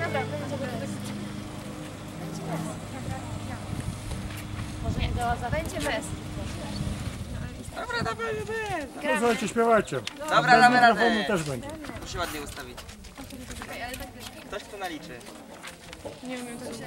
Dobra, będzie bez. Może. Będzie bez. Dobra, dobra, bez. No, słuchajcie, śpiewajcie. Dobra, damy mikrofonu radę. też będzie. Muszę ładnie ustawić. Ktoś kto naliczy. Nie wiem, to się...